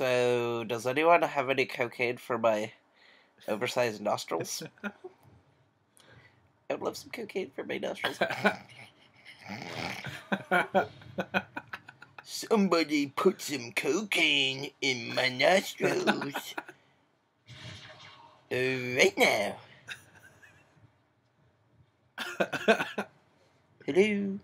So, does anyone have any cocaine for my oversized nostrils? I would love some cocaine for my nostrils. Somebody put some cocaine in my nostrils. Uh, right now. Hello.